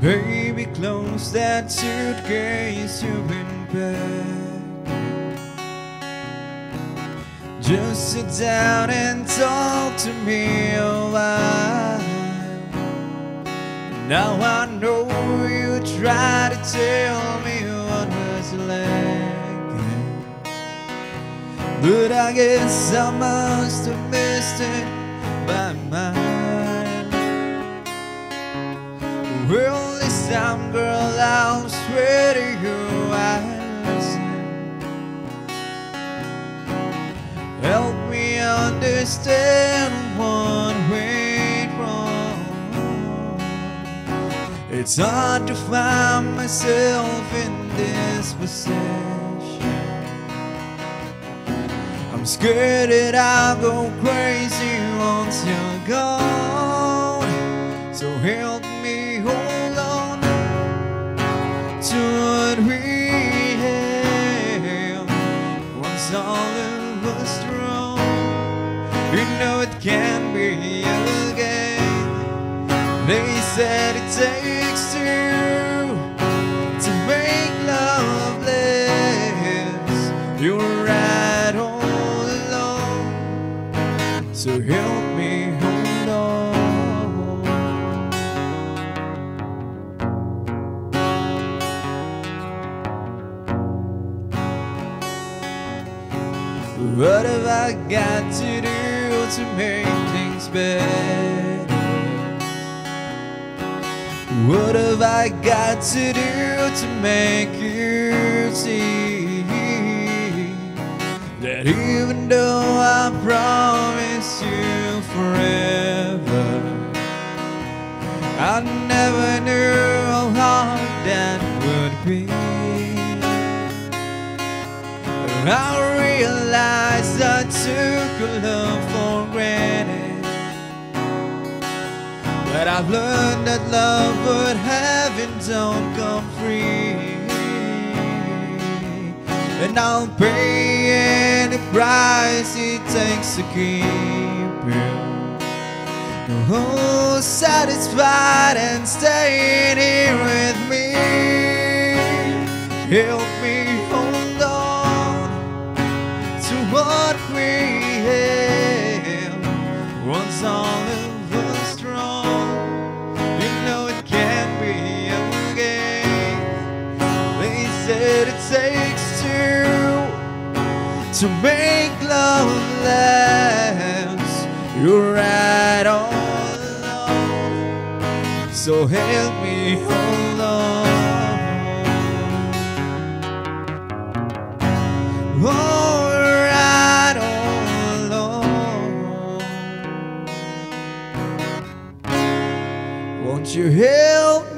Baby, close that suitcase you've been packed. Just sit down and talk to me a while. Now I know you try to tell me what was like. But I guess I must have missed it by mine. Well, time, girl, I'll swear to you I'll listen. Help me understand what went wrong. It's hard to find myself in this position. I'm scared that I'll go crazy once you're gone. They said it takes two to make love last. You're right all along. So help me hold on. What have I got to do to make things better? What have I got to do to make you see that even though I promise you forever, I never knew how hard that would be. I realized I took your love for But I've learned that love would have and don't come free. And I'll pay any price it takes to keep you. Oh, satisfied and staying here with me. Help to make love last. You're right all along, so help me hold on. Along. Won't you help